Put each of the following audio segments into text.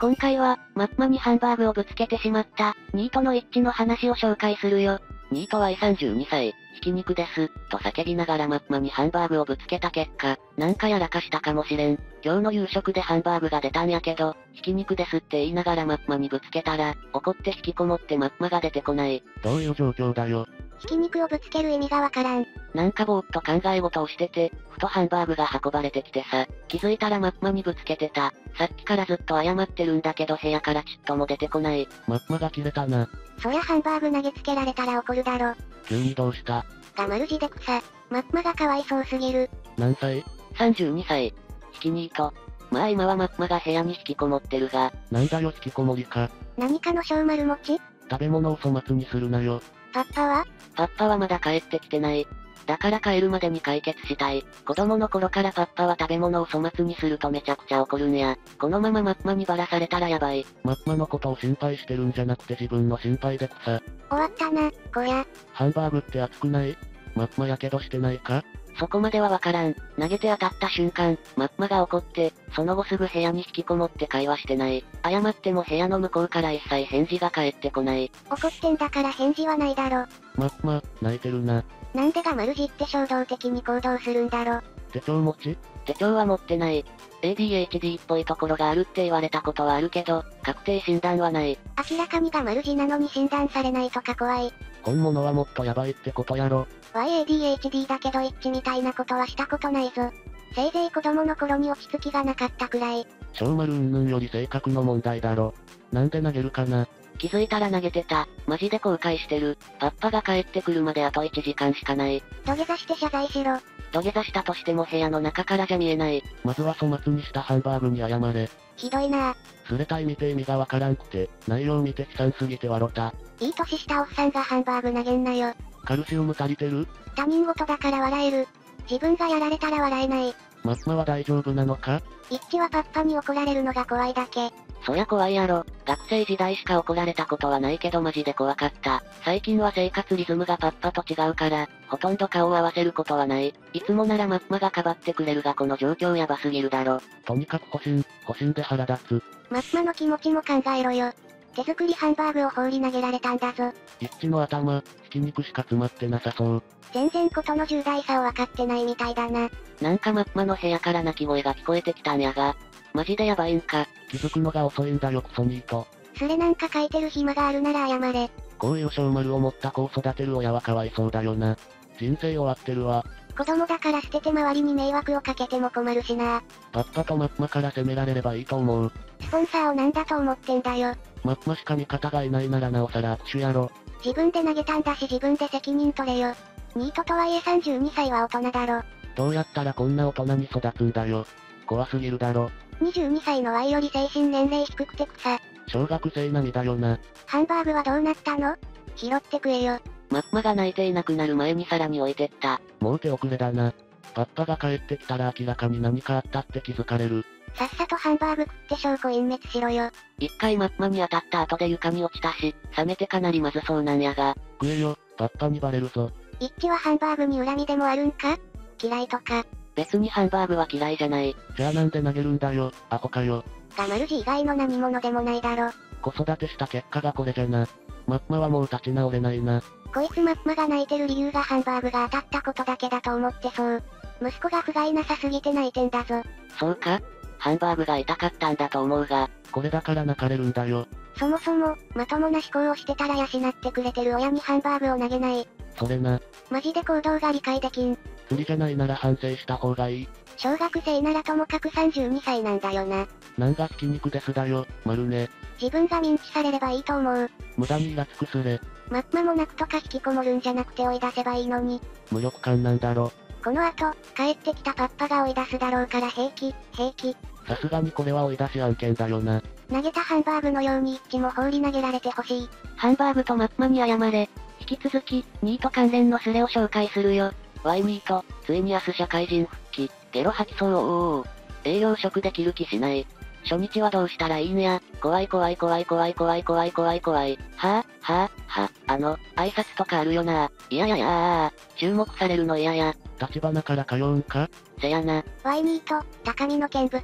今回は、マッマにハンバーグをぶつけてしまった、ニートの一致の話を紹介するよ。ニートは32歳、ひき肉です、と叫びながらマッマにハンバーグをぶつけた結果、なんかやらかしたかもしれん。今日の夕食でハンバーグが出たんやけど、ひき肉ですって言いながらマッマにぶつけたら、怒って引きこもってマッマが出てこない。どういう状況だよ。ひき肉をぶつける意味がわからん。なんかぼーっと考え事をしてて、ふとハンバーグが運ばれてきてさ、気づいたらマッマにぶつけてた。さっきからずっと謝ってるんだけど部屋からちっとも出てこない。マッマが切れたな。そりゃハンバーグ投げつけられたら怒るだろ。急にどうした？がマルジで草。マッマがかわいそうすぎる。何歳 ?32 歳。ひきニート。まあ今はマッマが部屋に引きこもってるが。なんだよ引きこもりか。何かの小丸餅食べ物を粗末にするなよ。パッパは？パッパはまだ帰ってきてない。だから帰るまでに解決したい。子供の頃からパッパは食べ物を粗末にするとめちゃくちゃ怒るんや。このままマッマにばらされたらやばい。マッマのことを心配してるんじゃなくて自分の心配で草。終わったな、こや。ハンバーグって熱くない？マッマやけどしてないか？そこまではわからん。投げて当たった瞬間、マッマが怒って、その後すぐ部屋に引きこもって会話してない。謝っても部屋の向こうから一切返事が返ってこない。怒ってんだから返事はないだろ。マッマ、泣いてるな。なんでが丸じって衝動的に行動するんだろ。手帳持ち？手帳は持ってない。ADHD っぽいところがあるって言われたことはあるけど、確定診断はない。明らかにが丸字なのに診断されないとか怖い。本物はもっとヤバいってことやろ。YADHD だけど一致みたいなことはしたことないぞ。せいぜい子供の頃に落ち着きがなかったくらい。小丸うんぬんより性格の問題だろ。なんで投げるかな。気づいたら投げてた。マジで後悔してる。パッパが帰ってくるまであと1時間しかない。土下座して謝罪しろ。土下座したとしても部屋の中からじゃ見えない。まずは粗末にしたハンバーグに謝れ。ひどいなすれたい見て意味がわからんくて、内容見て悲惨すぎて笑った。いい年したおっさんがハンバーグ投げんなよ。カルシウム足りてる？他人事だから笑える。自分がやられたら笑えない。マッマは大丈夫なのか？一致はパッパに怒られるのが怖いだけ。そりゃ怖いやろ。学生時代しか怒られたことはないけどマジで怖かった。最近は生活リズムがパッパと違うから、ほとんど顔を合わせることはない。いつもならマッマがかばってくれるがこの状況やばすぎるだろ。とにかく保身、保身で腹立つ。マッマの気持ちも考えろよ。手作りハンバーグを放り投げられたんだぞ。一致の頭、ひき肉しか詰まってなさそう。全然ことの重大さを分かってないみたいだな。なんかマッマの部屋から泣き声が聞こえてきたんやが。マジでやばいんか。気づくのが遅いんだよクソニート。それなんか書いてる暇があるなら謝れ。こういう小丸を持った子を育てる親はかわいそうだよな。人生終わってるわ。子供だから捨てて周りに迷惑をかけても困るしな。パッパとマッマから責められればいいと思う。スポンサーをなんだと思ってんだよ。マッマしか味方がいないならなおさら握手やろ。自分で投げたんだし自分で責任取れよ。ニートとはいえ32歳は大人だろ。どうやったらこんな大人に育つんだよ。怖すぎるだろ。22歳の Y より精神年齢低くて草。小学生並みだよな。ハンバーグはどうなったの？拾って食えよ。マッマが泣いていなくなる前に皿に置いてった。もう手遅れだな。パッパが帰ってきたら明らかに何かあったって気づかれる。さっさとハンバーグ食って証拠隠滅しろよ。一回マッマに当たった後で床に落ちたし、冷めてかなりまずそうなんやが。食えよ、パッパにバレるぞ。一致はハンバーグに恨みでもあるんか？嫌いとか。別にハンバーグは嫌いじゃない。じゃあなんで投げるんだよ、アホかよ。がマルジ以外の何者でもないだろ。子育てした結果がこれじゃな。マッマはもう立ち直れないな。こいつマッマが泣いてる理由がハンバーグが当たったことだけだと思ってそう。息子が不甲斐なさすぎて泣いてんだぞ。そうか？ハンバーグが痛かったんだと思うが。これだから泣かれるんだよ。そもそも、まともな思考をしてたら養ってくれてる親にハンバーグを投げない。それな。マジで行動が理解できん。不利じゃないなら反省した方がいい。小学生ならともかく32歳なんだよな。なんがひき肉ですだよ、丸ね。自分が認知されればいいと思う。無駄にイラつくすれ。マッマも泣くとか引きこもるんじゃなくて追い出せばいいのに。無力感なんだろ。この後、帰ってきたパッパが追い出すだろうから平気、平気。さすがにこれは追い出し案件だよな。投げたハンバーグのように一致も放り投げられてほしい。ハンバーグとマッマに謝れ。引き続き、ニート関連のスレを紹介するよ。ワイニート、ついに明日社会人復帰、ゲロ吐きそうおー営業職できる気しない。初日はどうしたらいいんや。怖い怖い怖い怖い怖い怖い怖い怖い。はぁ、はぁ、はあの、挨拶とかあるよな。いややや。注目されるの嫌や。立花から通うんかせやな。ワイニート、高みの見物。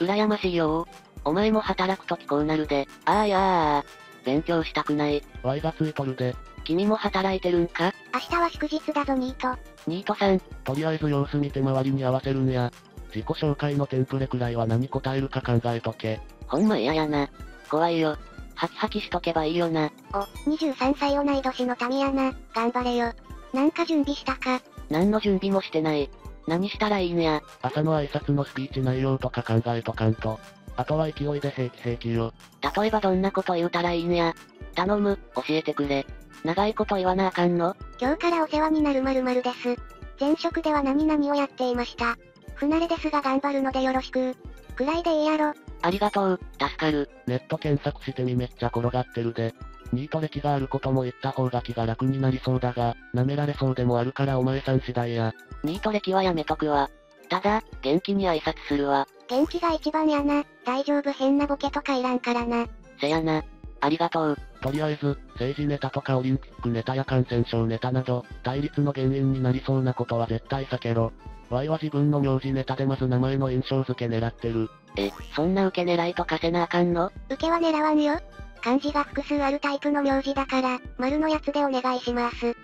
羨ましいよお前も働くときこうなるで。あーいやあ。勉強したくない。Y がついとるで。君も働いてるんか？明日は祝日だぞニート。ニートさん、とりあえず様子見て周りに合わせるんや。自己紹介のテンプレくらいは何答えるか考えとけ。ほんま嫌やな。怖いよ。ハキハキしとけばいいよな。お、23歳同い年の民やな。頑張れよ。なんか準備したか？何の準備もしてない。何したらいいんや。朝の挨拶のスピーチ内容とか考えとかんと。あとは勢いで平気平気よ。例えばどんなこと言うたらいいんや。頼む、教えてくれ。長いこと言わなあかんの？今日からお世話になる〇〇です。前職では何々をやっていました。不慣れですが頑張るのでよろしく。くらいでいいやろ。ありがとう、助かる。ネット検索してみめっちゃ転がってるで。ニート歴があることも言った方が気が楽になりそうだが、舐められそうでもあるからお前さん次第や。ニート歴はやめとくわ。ただ、元気に挨拶するわ。元気が一番やな。大丈夫変なボケとかいらんからな。せやな。ありがとう。とりあえず、政治ネタとかオリンピックネタや感染症ネタなど、対立の原因になりそうなことは絶対避けろ。Y は自分の名字ネタでまず名前の印象付け狙ってる。え、そんな受け狙いとかせなあかんの？受けは狙わんよ。漢字が複数あるタイプの名字だから、丸のやつでお願いします。っ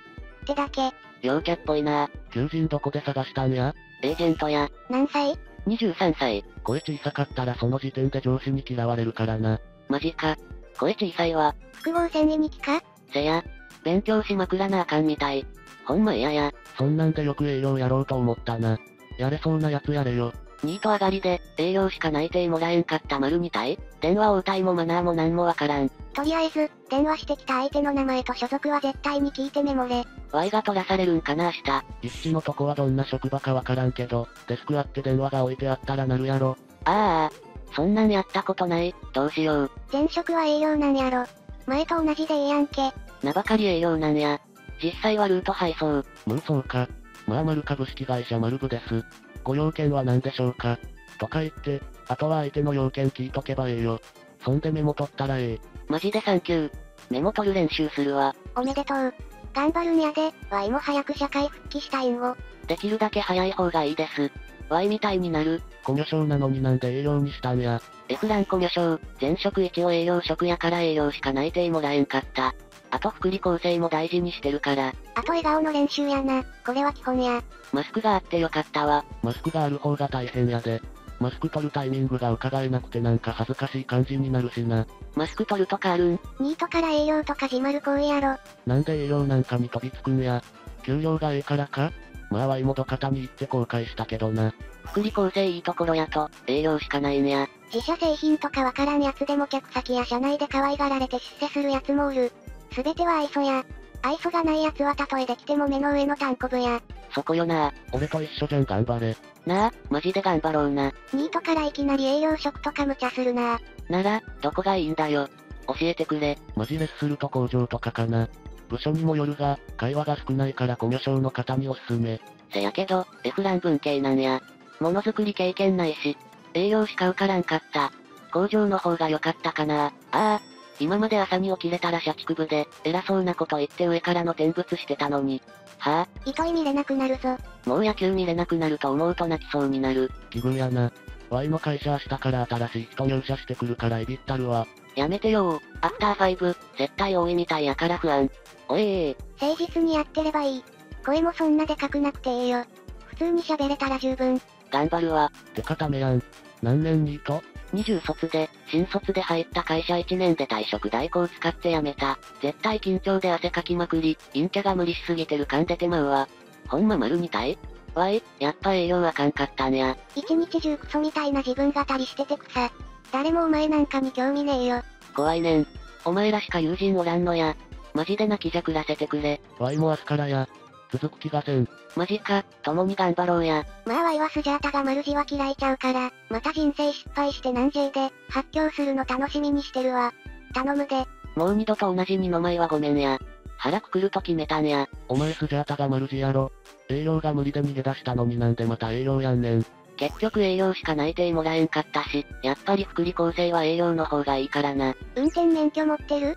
てだけ。陽キャっぽいな。求人どこで探したんや？エージェントや、何歳？23歳。声小さかったらその時点で上司に嫌われるからな。マジか。声小さいわ。複合戦2期か？せや、勉強しまくらなあかんみたい。ほんま嫌や。そんなんでよく営業やろうと思ったな。やれそうなやつやれよ。ニート上がりで、営業しか内定もらえんかった丸2体電話応対もマナーもなんもわからん。とりあえず、電話してきた相手の名前と所属は絶対に聞いてメモれ。Y が取らされるんかな明日。一致のとこはどんな職場かわからんけど、デスクあって電話が置いてあったらなるやろ。ああ、そんなんやったことない。どうしよう。前職は営業なんやろ。前と同じでええやんけ。名ばかり営業なんや。実際はルート配送。無そうか。まあ丸株式会社丸部です。ご用件は何でしょうかとか言って、あとは相手の要件聞いとけばええよ。そんでメモ取ったらええ。マジでサンキュー。メモ取る練習するわ。おめでとう。頑張るんやで、ワイも早く社会復帰したいんを。できるだけ早い方がいいです。Y みたいになる。コミュ障なのになんで営業にしたんや。F ランコミュ障、前職一応営業職やから営業しか内定もらえんかった。あと福利厚生も大事にしてるから、あと笑顔の練習やな。これは基本や。マスクがあってよかったわ。マスクがある方が大変やで。マスク取るタイミングが伺えなくてなんか恥ずかしい感じになるしな。マスク取るとかあるん？ニートから営業とか始まる行為やろ。なんで営業なんかに飛びつくんや。給料がええからか？まあワイも土方に行って後悔したけどな。福利厚生いいところやと、営業しかないんや。自社製品とかわからんやつでも客先や社内で可愛がられて出世するやつもおる。すべては愛想や。愛想がないやつはたとえできても目の上の単コブや。そこよな俺と一緒じゃん頑張れ。なあ、マジで頑張ろうな。ニートからいきなり営業職とか無茶するななら、どこがいいんだよ。教えてくれ。マジレスすると工場とかかな。部署にもよるが、会話が少ないからコミュ障の方におすすめ。せやけど、F ラン文系なんや。ものづくり経験ないし、営業しか受からんかった。工場の方が良かったかな。ああ、今まで朝に起きれたら社畜部で、偉そうなこと言って上からの転物してたのに。は糸井見れなくなるぞ。あ、もう野球見れなくなると思うと泣きそうになる。奇遇やな。ワイの会社明日から新しい人入社してくるからいびったるわ。やめてよー。アフターファイブ、接待多いみたいやから不安。おえー、誠実にやってればいい。声もそんなでかくなくてええよ。普通に喋れたら十分。頑張るわ。てかためやん。何年ニート20卒で、新卒で入った会社1年で退職代行使って辞めた。絶対緊張で汗かきまくり、陰キャが無理しすぎてる感出てまうわ。ほんま丸2体わい、やっぱ営業あかんかったんや。一日中クソみたいな自分語りしてて草。誰もお前なんかに興味ねえよ。怖いねん。お前らしか友人おらんのや。マジで泣きじゃくらせてくれ。ワイも明日からや。続く気がせん。マジか、共に頑張ろうや。まあワイはスジャータがマルジは嫌いちゃうから、また人生失敗して南 J で、発狂するの楽しみにしてるわ。頼むで。もう二度と同じ二の舞はごめんや。腹くくると決めたんや。お前スジャータがマルジやろ。営業が無理で逃げ出したのになんでまた営業やんねん。結局営業しか内定もらえんかったし、やっぱり福利厚生は営業の方がいいからな。運転免許持ってる？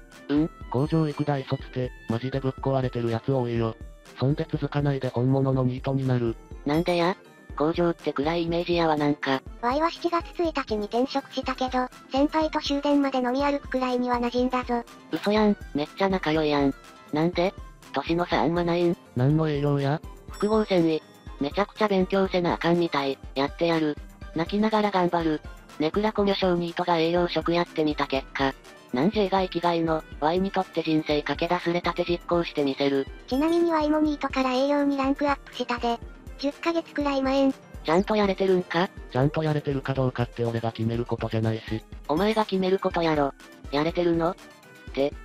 工場行く大卒って、マジでぶっ壊れてるやつ多いよ。そんで続かないで本物のニートになる。なんでや？工場って暗いイメージやわなんか。Y は7月1日に転職したけど、先輩と終電まで飲み歩くくらいには馴染んだぞ。嘘やん、めっちゃ仲良いやん。なんで？年の差あんまないん何の営業や？複合繊維。めちゃくちゃ勉強せなあかんみたい。やってやる。泣きながら頑張る。ネクラコミョ小ニートが営業職やってみた結果。なん J が生きがいの、Y にとって人生駆け出すれたて実行してみせる。ちなみに Y もニートから営業にランクアップしたで。10ヶ月くらい前ん。ちゃんとやれてるんか？ちゃんとやれてるかどうかって俺が決めることじゃないし。お前が決めることやろ。やれてるの？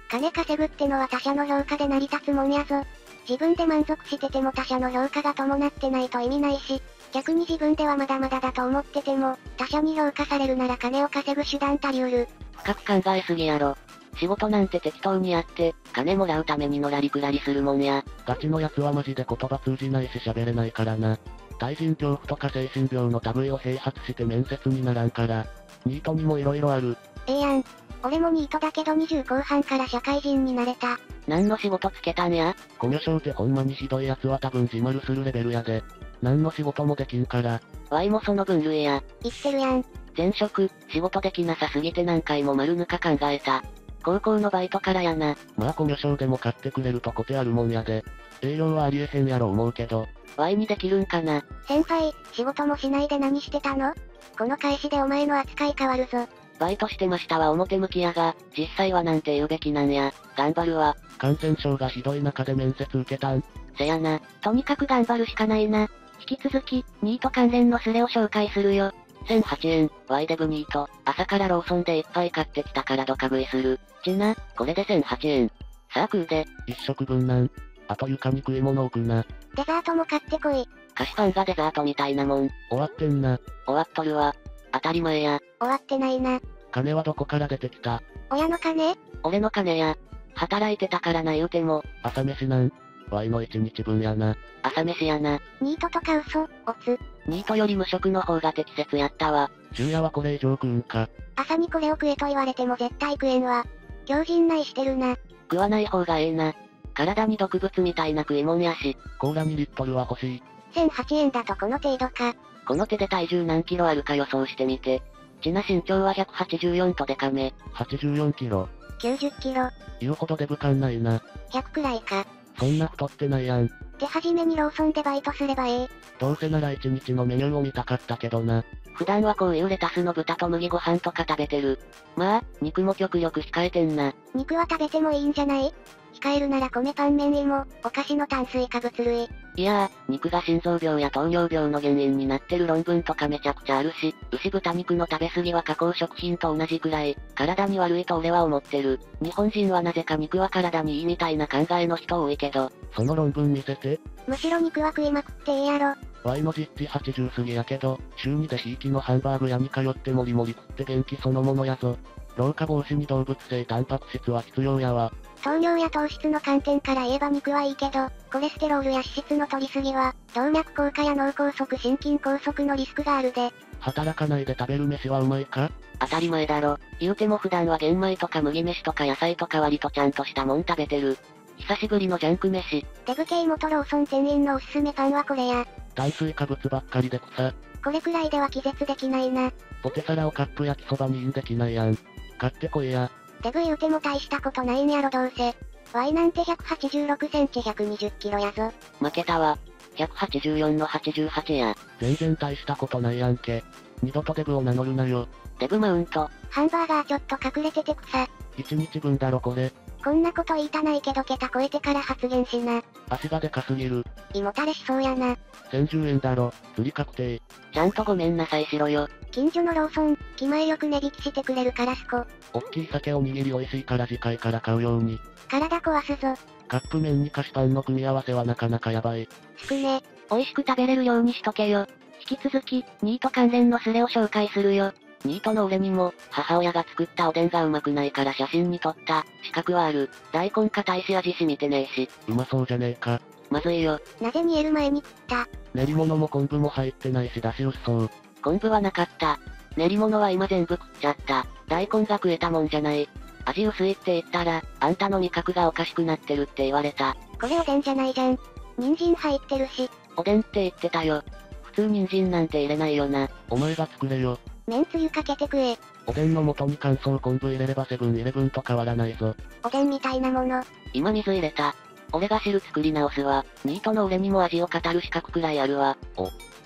金稼ぐってのは他者の評価で成り立つもんやぞ。自分で満足してても他者の評価が伴ってないと意味ないし、逆に自分ではまだまだだと思ってても、他者に評価されるなら金を稼ぐ手段たりうる。深く考えすぎやろ。仕事なんて適当にやって、金もらうためにのらりくらりするもんや。ガチのやつはマジで言葉通じないし喋れないからな。対人恐怖とか精神病の類を併発して面接にならんから。ニートにも色々ある。ええやん。俺もニートだけど20後半から社会人になれた。何の仕事つけたんや？コミュ障ってほんまにひどいやつは多分自丸するレベルやで。何の仕事もできんから。Y もその分類や。生きてるやん。前職、仕事できなさすぎて何回も丸ぬか考えた。高校のバイトからやな。まあコミュ障でも買ってくれるとこてあるもんやで。営業はありえへんやろ思うけど。Y にできるんかな先輩、仕事もしないで何してたの？この返しでお前の扱い変わるぞ。バイトしてましたは表向きやが、実際はなんて言うべきなんや。頑張るわ。感染症がひどい中で面接受けたん。せやな。とにかく頑張るしかないな。引き続き、ニート関連のスレを紹介するよ。1008円、ワイデブニート。朝からローソンでいっぱい買ってきたからドカ食いする。ちな、これで1008円。さあ食うで、一食分なん。あと床に食い物置くな。デザートも買ってこい。菓子パンがデザートみたいなもん。終わってんな。終わっとるわ。当たり前や。終わってないな。金はどこから出てきた？親の金？俺の金や。働いてたからな言うても、朝飯なん。ワイの一日分やな。朝飯やな。ニートとか嘘、おつ。ニートより無職の方が適切やったわ。昼夜はこれ以上食うんか。朝にこれを食えと言われても絶対食えんわ。強靭ないしてるな。食わない方がええな。体に毒物みたいな食い物やし、コーラ2リットルは欲しい。1008円だとこの程度か。この手で体重何キロあるか予想してみて。ちな身長は184とデカめ。84キロ。90キロ、言うほどデブ感ないな。100くらいか。そんな太ってないやん。で初めにローソンでバイトすればええ。どうせなら一日のメニューを見たかったけどな。普段はこういうレタスの豚と麦ご飯とか食べてる。まあ、肉も極力控えてんな。肉は食べてもいいんじゃない？控えるなら米パン麺芋、お菓子の炭水化物類。いやー、肉が心臓病や糖尿病の原因になってる論文とかめちゃくちゃあるし、牛豚肉の食べ過ぎは加工食品と同じくらい、体に悪いと俺は思ってる。日本人はなぜか肉は体にいいみたいな考えの人多いけど、その論文見せて。むしろ肉は食いまくってええやろ。Y の実地80過ぎやけど、週2でひいきのハンバーグ屋に通ってもりもり食って元気そのものやぞ。老化防止に動物性タンパク質は必要やわ。糖尿や糖質の観点から言えば肉はいいけど、コレステロールや脂質の取りすぎは、動脈硬化や脳梗塞心筋梗塞のリスクがあるで。働かないで食べる飯はうまいか？当たり前だろ。言うても普段は玄米とか麦飯とか野菜とか割とちゃんとしたもん食べてる。久しぶりのジャンク飯。デブ系元ローソン店員のおすすめパンはこれや。炭水化物ばっかりで草。これくらいでは気絶できないな。ポテサラをカップ焼きそばにインできないやん。買ってこいや。デブ言うても大したことないんやろどうせ。Y なんて186センチ120キロやぞ。負けたわ。184の88や。全然大したことないやんけ。二度とデブを名乗るなよ。デブマウント。ハンバーガーちょっと隠れてて草。一日分だろこれ。こんなこと言いたないけど桁超えてから発言しな。足がでかすぎる。胃もたれしそうやな。1010円だろ。釣り確定。ちゃんとごめんなさいしろよ。近所のローソン、気前よく値引きしてくれるカラスコ。おっきい酒おにぎり美味しいから次回から買うように。体壊すぞ。カップ麺に菓子パンの組み合わせはなかなかやばい。少ね。美味しく食べれるようにしとけよ。引き続き、ニート関連のスレを紹介するよ。ニートの俺にも、母親が作ったおでんがうまくないから写真に撮った、資格はある。大根硬いし味染みてねえし、うまそうじゃねえか。まずいよ。なぜ煮える前に食った？練り物も昆布も入ってないし出し薄そう。昆布はなかった。練り物は今全部食っちゃった。大根が食えたもんじゃない。味薄いって言ったら、あんたの味覚がおかしくなってるって言われた。これおでんじゃないじゃん。人参入ってるし。おでんって言ってたよ。普通人参なんて入れないよな。お前が作れよ。めんつゆかけて食え。おでんの素に乾燥昆布入れればセブンイレブンと変わらないぞ。おでんみたいなもの。今水入れた。俺が汁作り直すわ。ニートの俺にも味を語る資格くらいあるわ。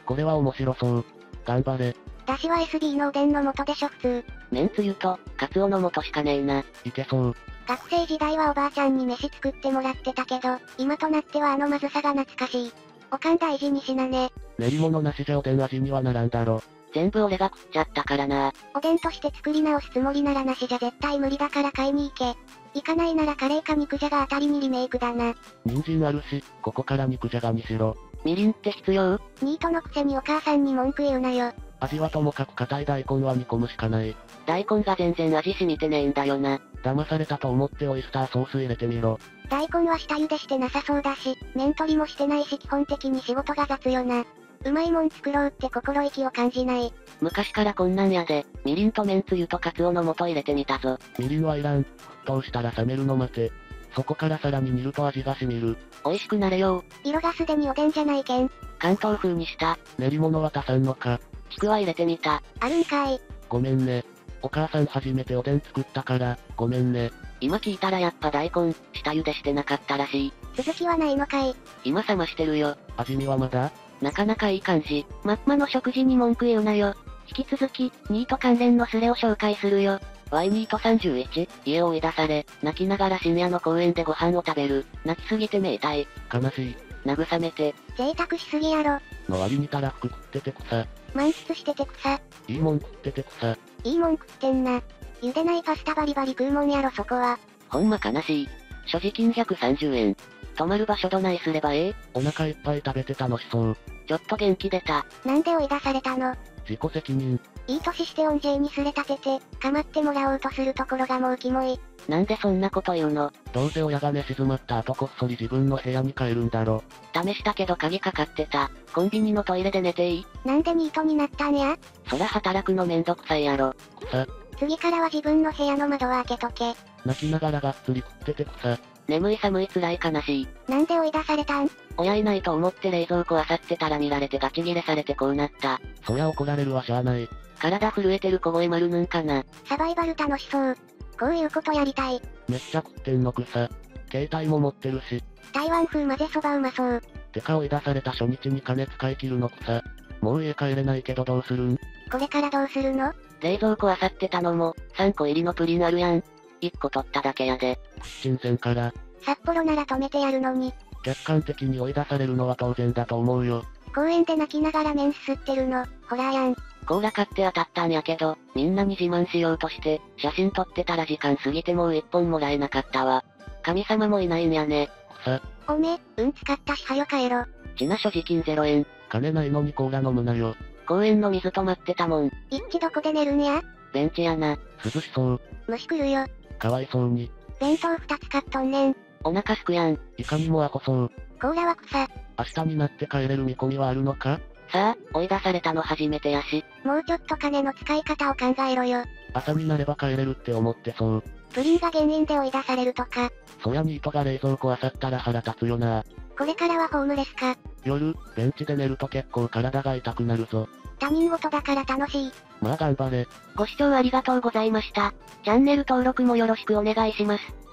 これは面白そう。頑張れ。だしは SB のおでんの素でしょ普通。めんつゆと、カツオの素しかねえな。いけそう。学生時代はおばあちゃんに飯作ってもらってたけど、今となってはあのまずさが懐かしい。おかん大事にしなね。練り物なしじゃおでん味にはならんだろ。全部俺が食っちゃったからな。おでんとして作り直すつもりならなしじゃ絶対無理だから買いに行け。行かないならカレーか肉じゃがあたりにリメイクだな。人参あるし、ここから肉じゃがにしろ。みりんって必要？ニートのくせにお母さんに文句言うなよ。味はともかく硬い大根は煮込むしかない。大根が全然味染みてねえんだよな。騙されたと思ってオイスターソース入れてみろ。大根は下茹でしてなさそうだし、面取りもしてないし基本的に仕事が雑よな。うまいもん作ろうって心意気を感じない。昔からこんなんやで、みりんとめんつゆとカツオの素入れてみたぞ。みりんはいらん。沸騰したら冷めるの待て。そこからさらに煮ると味が染みる。美味しくなれよ色がすでにおでんじゃないけん。関東風にした。練り物は足さんのか。ちくわ入れてみた。あるんかい。ごめんね。お母さん初めておでん作ったから、ごめんね。今聞いたらやっぱ大根、下茹でしてなかったらしい。続きはないのかい。今冷ましてるよ。味見はまだ？なかなかいい感じ。マッマの食事に文句言うなよ。引き続き、ニート関連のスレを紹介するよ。ワイニート31、家を追い出され、泣きながら深夜の公園でご飯を食べる。泣きすぎてめいたい。悲しい。慰めて。贅沢しすぎやろ。の割にたらふく食ってて草。満喫してて草。いいもん食ってて草。いいもん食ってんな。茹でないパスタバリバリ食うもんやろそこは。ほんま悲しい。所持金130円。泊まる場所どないすればええ？お腹いっぱい食べて楽しそう。ちょっと元気出た。なんで追い出されたの？自己責任。いい年して恩恵にすれ立てて、構ってもらおうとするところがもうキモい。なんでそんなこと言うの？どうせ親が寝静まった後こっそり自分の部屋に帰るんだろ。試したけど鍵かかってた。コンビニのトイレで寝ていいなんでニートになったんや？そら働くのめんどくさいやろ。草。次からは自分の部屋の窓を開けとけ。泣きながらがっつり食ってて草。眠い寒い辛い悲しい。なんで追い出されたん？親いないと思って冷蔵庫漁ってたら見られてガチギレされてこうなった。そりゃ怒られるわしゃあない。体震えてる小声丸ぬんかな。サバイバル楽しそう。こういうことやりたい。めっちゃ食ってんの草。携帯も持ってるし。台湾風混ぜそばうまそう。てか追い出された初日に金使い切るの草。もう家帰れないけどどうするん？これからどうするの？冷蔵庫漁ってたのも、3個入りのプリンあるやん。1個取っただけやで。新鮮から。札幌なら止めてやるのに。客観的に追い出されるのは当然だと思うよ。公園で泣きながら麺すすってるの、ホラーやん。コーラ買って当たったんやけど、みんなに自慢しようとして、写真撮ってたら時間過ぎてもう1本もらえなかったわ。神様もいないんやね。草。おめ、うん使ったしはよ帰ろ。ちな所持金0円。金ないのにコーラ飲むなよ。公園の水止まってたもん。一致どこで寝るんや？ベンチやな。涼しそう。虫来るよ。かわいそうに。弁当二つ買っとんねん。お腹すくやん。いかにもアホそう。コーラは草。明日になって帰れる見込みはあるのか？さあ、追い出されたの初めてやし。もうちょっと金の使い方を考えろよ。朝になれば帰れるって思ってそう。プリンが原因で追い出されるとか。そやニートが冷蔵庫漁ったら腹立つよな。これからはホームレスか。夜、ベンチで寝ると結構体が痛くなるぞ。他人事だから楽しい。まあ頑張れ。ご視聴ありがとうございました。チャンネル登録もよろしくお願いします。